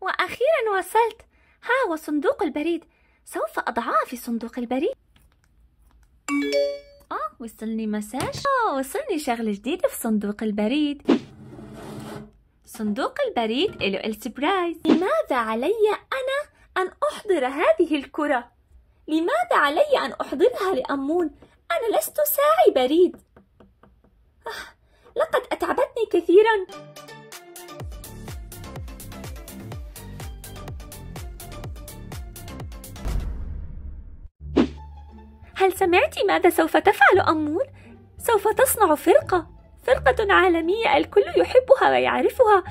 وأخيرا وصلت. ها هو صندوق البريد. سوف أضعها في صندوق البريد. آه وصلني message. آه وصلني شغلة جديدة في صندوق البريد. صندوق البريد LOL Surprise لماذا علي أنا أن أحضر هذه الكرة؟ لماذا علي أن أحضرها لأمون؟ أنا لست ساعي بريد. آه لقد أتعبتني كثيرا. هل سمعت ماذا سوف تفعل أمون؟ سوف تصنع فرقة فرقة عالمية الكل يحبها ويعرفها.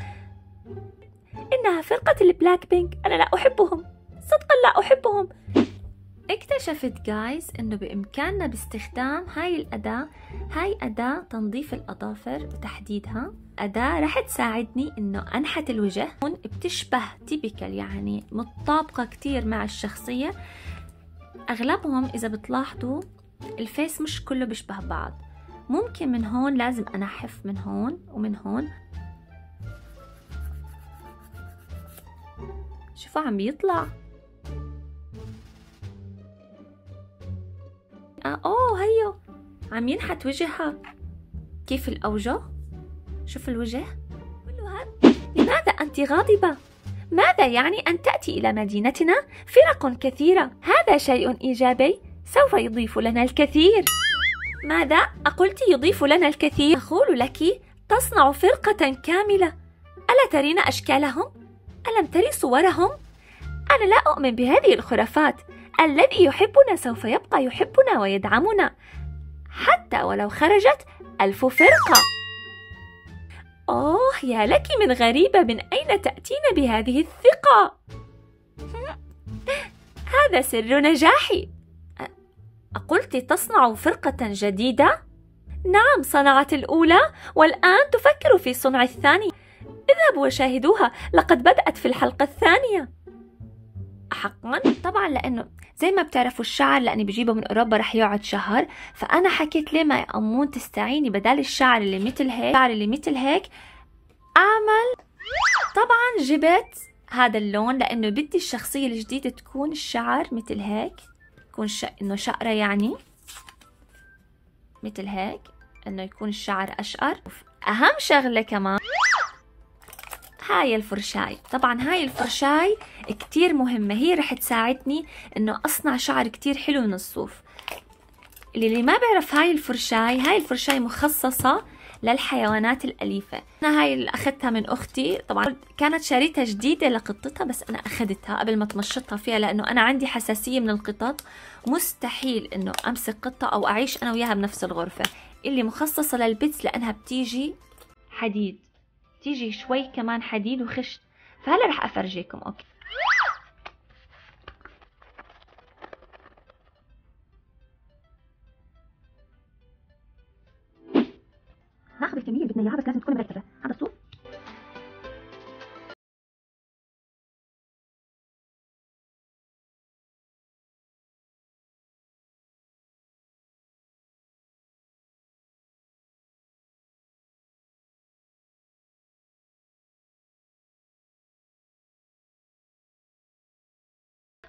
إنها فرقة البلاك بينك أنا لا أحبهم. صدقا لا أحبهم. اكتشفت جايز إنه بإمكاننا باستخدام هاي الأداة هاي أداة تنظيف الأظافر وتحديدها. أداة رح تساعدني إنه أنحت الوجه. بتشبه typical يعني متطابقة كتير مع الشخصية. أغلبهم إذا بتلاحظوا ال face مش كله بيشبه بعض. ممكن من هون لازم انحف من هون ومن هون. شوفوا عم بيطلع. آه أوه هيو. عم ينحت وجهها. كيف الأوجه؟ شوف الوجه. لماذا أنت غاضبة؟ ماذا يعني أن تأتي إلى مدينتنا؟ فرق كثيرة. هذا شيء إيجابي سوف يضيف لنا الكثير ماذا؟ أقلت يضيف لنا الكثير؟ أقول لك تصنع فرقة كاملة ألا ترين أشكالهم؟ ألم تري صورهم؟ أنا لا أؤمن بهذه الخرافات الذي يحبنا سوف يبقى يحبنا ويدعمنا حتى ولو خرجت ألف فرقة أوه يا لك من غريبة من أين تأتين بهذه الثقة؟ هذا سر نجاحي. أقلت تصنع فرقة جديدة؟ نعم صنعت الأولى والآن تفكر في صنع الثانية اذهبوا وشاهدوها لقد بدأت في الحلقة الثانية. حقا؟ طبعا لأنه زي ما بتعرفوا الشعر لأني بجيبه من أوروبا رح يقعد شهر. فأنا حكيت ليه ما امون تستعيني بدل الشعر اللي مثل هيك الشعر اللي مثل هيك أعمل. طبعا جبت هذا اللون لأنه بدي الشخصية الجديدة تكون الشعر مثل هيك. يكون ش... إنه شقرة يعني. مثل هيك إنه يكون الشعر أشقر. أهم شغلة كمان هاي الفرشاي. طبعا هاي الفرشاي كتير مهمة. هي رح تساعدني إنه أصنع شعر كتير حلو من الصوف. اللي ما بيعرف هاي الفرشاي هاي الفرشاي مخصصة للحيوانات الأليفة. أنا هاي اللي أخذتها من أختي. طبعا كانت شريتها جديدة لقطتها بس أنا أخذتها قبل ما تمشطها فيها لأنه أنا عندي حساسية من القطط. مستحيل إنه أمسك قطة أو أعيش أنا وياها بنفس الغرفة. اللي مخصصة لل pets لأنها بتيجي حديد. تيجي شوي كمان حديد وخشت فهلا رح أفرجيكم okay.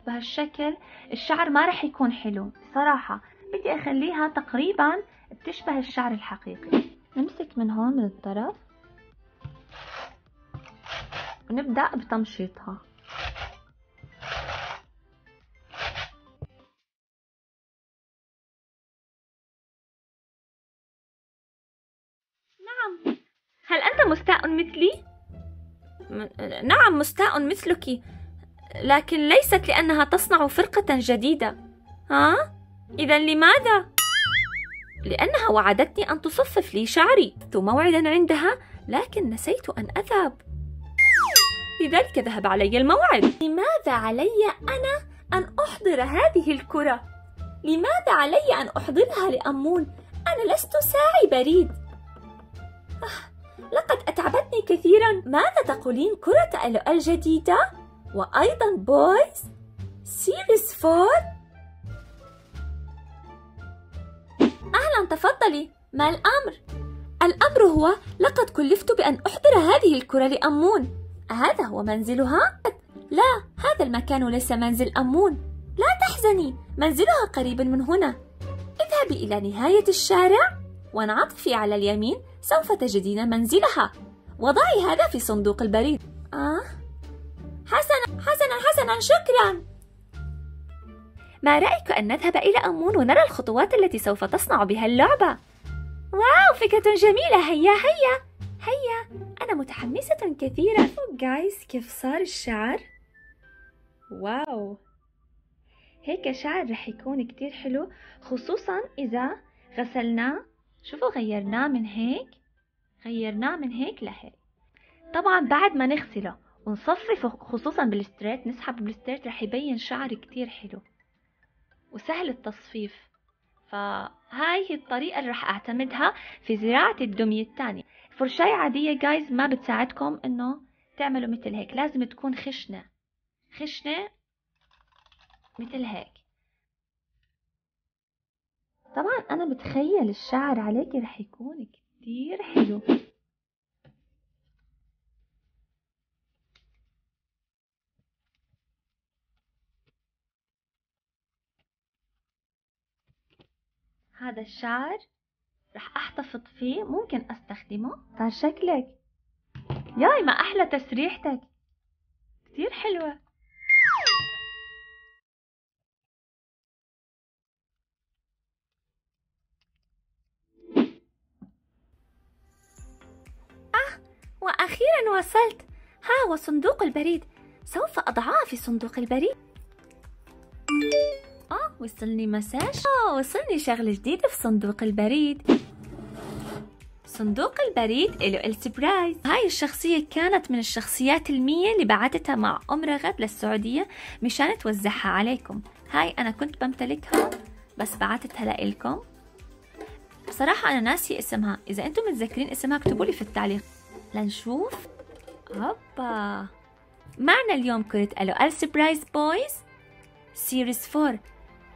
بهالشكل الشعر ما رح يكون حلو. صراحة بدي أخليها تقريبا بتشبه الشعر الحقيقي. نمسك من هون من الطرف ونبدأ بتمشيطها. نعم. هل أنت مستاء مثلي؟ نعم مستاء مثلك. لكن ليست لأنها تصنع فرقة جديدة ها؟ إذا لماذا؟ لأنها وعدتني أن تصفف لي شعري موعدا عندها لكن نسيت أن أذهب لذلك ذهب علي الموعد لماذا علي أنا أن أحضر هذه الكرة؟ لماذا علي أن أحضرها لأمون؟ أنا لست ساعي بريد آه، لقد أتعبتني كثيرا ماذا تقولين كرة LOL جديدة؟ وأيضا boys series four أهلا تفضلي. ما الأمر؟ الأمر هو لقد كلفت بأن أحضر هذه الكرة لأمون. هذا هو منزلها؟ لا هذا المكان ليس منزل أمون. لا تحزني منزلها قريب من هنا. اذهبي إلى نهاية الشارع وانعطفي على اليمين سوف تجدين منزلها. وضعي هذا في صندوق البريد. آه. حسنا حسنا شكرا. ما رأيك أن نذهب إلى أمون ونرى الخطوات التي سوف تصنع بها اللعبة؟ واو فكرة جميلة. هيا هيا هيا. أنا متحمسة كثيرا. جايز كيف صار الشعر؟ wow. هيك شعر رح يكون كتير حلو خصوصا إذا غسلناه شوفوا غيرناه من هيك غيرناه من هيك لهيك. طبعا بعد ما نغسله. ونصففه خصوصا بال straight نسحب بال straight رح يبين شعر كتير حلو وسهل التصفيف. فهاي هي الطريقة اللي رح أعتمدها في زراعة الدمية الثانية فرشاية عادية جايز ما بتساعدكم إنه تعملوا مثل هيك. لازم تكون خشنة. خشنة مثل هيك. طبعا أنا بتخيل الشعر عليك رح يكون كتير حلو. هذا الشعر رح أحتفظ فيه ممكن أستخدمه؟ صار شكلك. ياي ما أحلى تسريحتك. كتير حلوة. آه وأخيرا وصلت. ها هو صندوق البريد. سوف أضعها في صندوق البريد. وصلني مساج؟ آه وصلني شغلة جديدة في صندوق البريد. صندوق البريد LOL Surprise هاي الشخصية كانت من الشخصيات المية اللي بعتتها مع أم رغد للسعودية مشان توزعها عليكم. هاي أنا كنت بمتلكها بس بعتتها لإلكم. بصراحة أنا ناسي اسمها. إذا أنتم متذكرين اسمها اكتبوا لي في التعليق. لنشوف. هوبا معنا اليوم كرة LOL Surprise boys series 4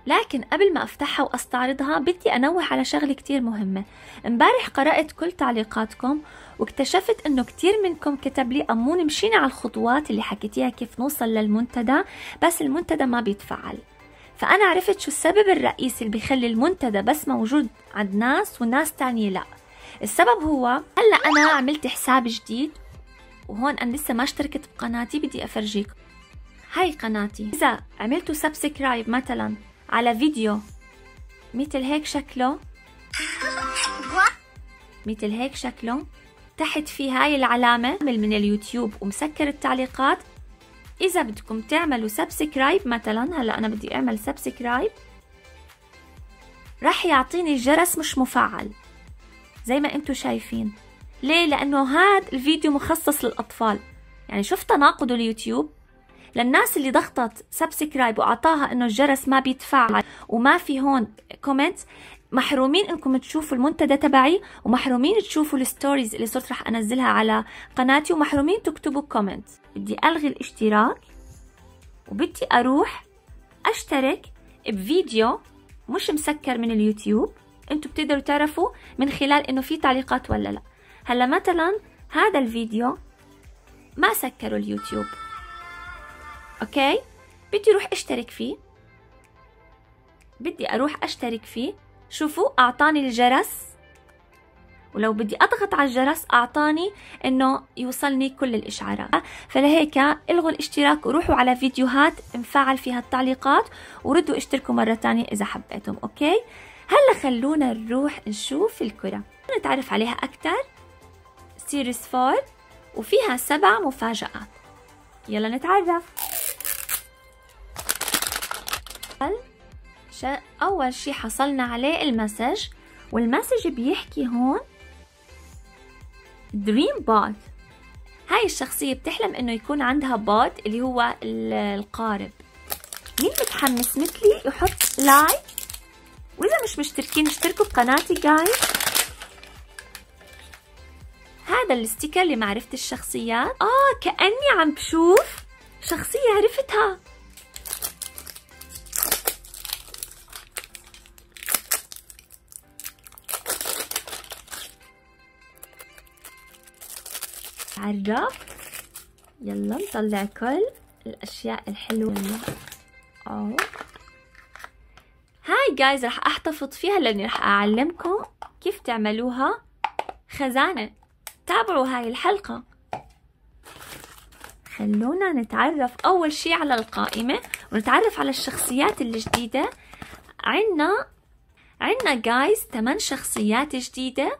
لكن قبل ما أفتحها وأستعرضها بدي أنوه على شغلة كتير مهمة. امبارح قرأت كل تعليقاتكم واكتشفت إنه كتير منكم كتب لي أمون مشينا على الخطوات اللي حكيتيها كيف نوصل للمنتدى بس المنتدى ما بيتفعل. فأنا عرفت شو السبب الرئيسي اللي بيخلي المنتدى بس موجود عند ناس وناس تانية لا. السبب هو هلأ أنا عملت حساب جديد وهون أنا لسه ما اشتركت بقناتي بدي أفرجيكم. هاي قناتي. إذا عملتوا سبسكرايب مثلا على فيديو. مثل هيك شكله. مثل هيك شكله. تحت في هاي العلامة من اليوتيوب ومسكر التعليقات. إذا بدكم تعملوا subscribe مثلا هلأ أنا بدي أعمل subscribe راح يعطيني الجرس مش مفعل. زي ما أنتم شايفين. ليه؟ لأنه هذا الفيديو مخصص للأطفال. يعني شوف تناقض اليوتيوب؟ للناس اللي ضغطت subscribe وأعطاها إنه الجرس ما بيتفاعل وما في هون comment محرومين إنكم تشوفوا المنتدى تبعي ومحرومين تشوفوا ال stories اللي صرت رح أنزلها على قناتي ومحرومين تكتبوا comment بدي ألغي الاشتراك وبدي أروح أشترك بفيديو مش مسكر من اليوتيوب أنتم بتقدروا تعرفوا من خلال إنه في تعليقات ولا لا. هلأ مثلا هذا الفيديو ما سكروا اليوتيوب. okay؟ بدي أروح أشترك فيه. بدي أروح أشترك فيه. شوفوا أعطاني الجرس. ولو بدي أضغط على الجرس أعطاني إنه يوصلني كل الإشعارات. فلهيك إلغوا الاشتراك وروحوا على فيديوهات مفعل فيها التعليقات وردوا اشتركوا مرة تانية إذا حبيتم okay؟ هلأ خلونا نروح نشوف الكرة. نتعرف عليها أكثر series 4 وفيها سبع مفاجآت. يلا نتعرف. أول شي حصلنا عليه ال message وال message بيحكي هون dream boat هاي الشخصية بتحلم إنه يكون عندها boat اللي هو القارب. مين متحمس؟ مثلي؟ يحط like وإذا مش مشتركين اشتركوا بقناتي جايز هذا الستيكر لمعرفة الشخصيات. آه كأني عم بشوف شخصية عرفتها. عرف يلا نطلع كل الأشياء الحلوة. أو. هاي جايز رح أحتفظ فيها لأني رح أعلمكم كيف تعملوها. خزانة. تابعوا هاي الحلقة. خلونا نتعرف أول شي على القائمة ونتعرف على الشخصيات الجديدة. عنا عنا جايز 8 شخصيات جديدة.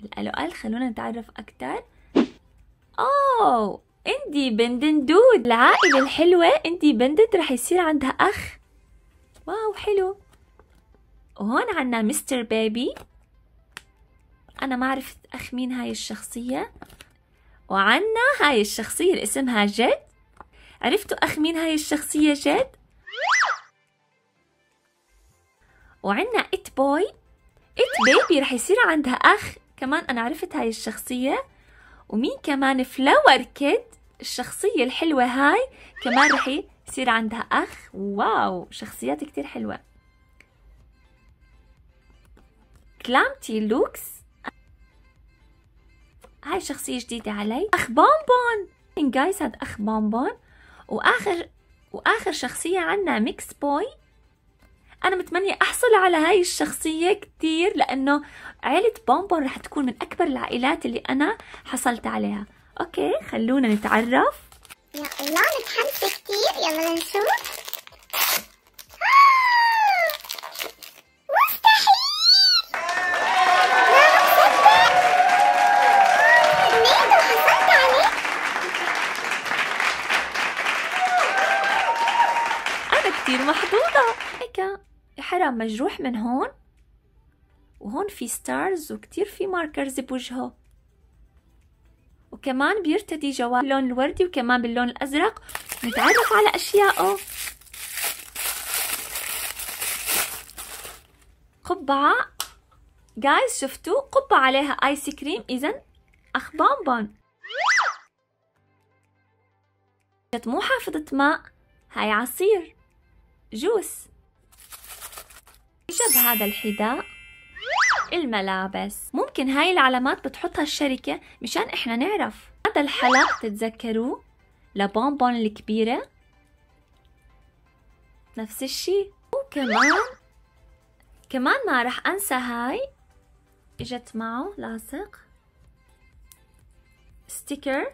الألوال خلونا نتعرف أكتر. أوه إندي بندن دود. العائلة الحلوة إندي بندن رح يصير عندها أخ. واو حلو. وهون عنا Mister Baby. أنا ما عرفت أخ مين هاي الشخصية. وعنا هاي الشخصية اللي اسمها جد. عرفتوا أخ مين هاي الشخصية جد؟ وعنا It Boy. It Baby رح يصير عندها أخ. كمان أنا عرفت هاي الشخصية. ومين كمان Flower Kid الشخصية الحلوة هاي كمان رح يصير عندها أخ. واو شخصيات كتير حلوة. كلامتي لوكس. هاي شخصية جديدة علي. أخ بونبون. guys هاد أخ بونبون. وآخر وآخر شخصية عنا Mix Boy. أنا متمنية أحصل على هاي الشخصية كتير لأنه عيلة بونبون رح تكون من أكبر العائلات اللي أنا حصلت عليها. أوكي خلونا نتعرف. يلا متحمسة كتير. يلا نشوف. مجروح من هون وهون في stars وكتير في markers بوجهه. وكمان بيرتدي جوارب باللون الوردي وكمان باللون الأزرق. نتعرف على أشيائه قبعة. guys شفتوا؟ قبعة عليها ice cream إذا أخ بونبون مو حافظة ماء هاي عصير. juice. إجا بهذا الحذاء؟ الملابس. ممكن هاي العلامات بتحطها الشركة مشان إحنا نعرف. هذا الحلق تتذكروه؟ لبونبون الكبيرة؟ نفس الشي. وكمان كمان ما رح أنسى هاي. إجت معه لاصق. sticker.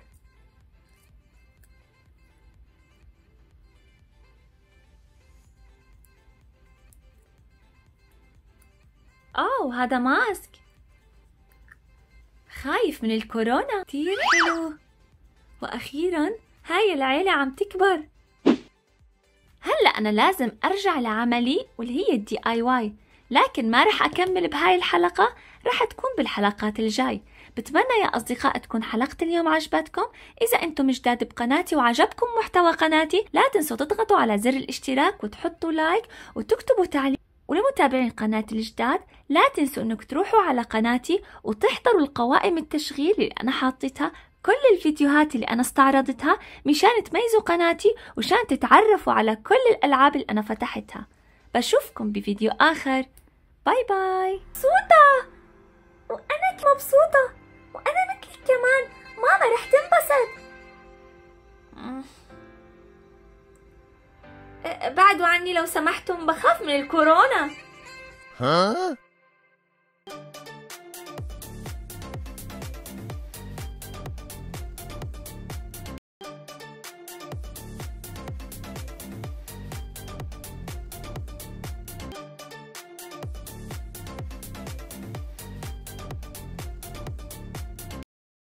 أوه هذا mask. خايف من الكورونا. كتير حلو. وأخيرا هاي العيلة عم تكبر. هلأ أنا لازم أرجع لعملي واللي هي ال DIY لكن ما رح أكمل بهاي الحلقة. رح تكون بالحلقات الجاي. بتمنى يا أصدقاء تكون حلقة اليوم عجبتكم. إذا أنتم جداد بقناتي وعجبكم محتوى قناتي لا تنسوا تضغطوا على زر الاشتراك وتحطوا like وتكتبوا تعليق ولمتابعين قناتي الجداد لا تنسوا أنك تروحوا على قناتي وتحضروا القوائم التشغيل اللي أنا حاطيتها كل الفيديوهات اللي أنا استعرضتها مشان تميزوا قناتي وشان تتعرفوا على كل الألعاب اللي أنا فتحتها. بشوفكم بفيديو آخر. باي باي. مبسوطة! وأنا مبسوطة! وأنا مثلك كمان! ماما رح تنبسط! بعدوا عني لو سمحتم بخاف من الكورونا. ها؟